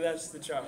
that's the charm.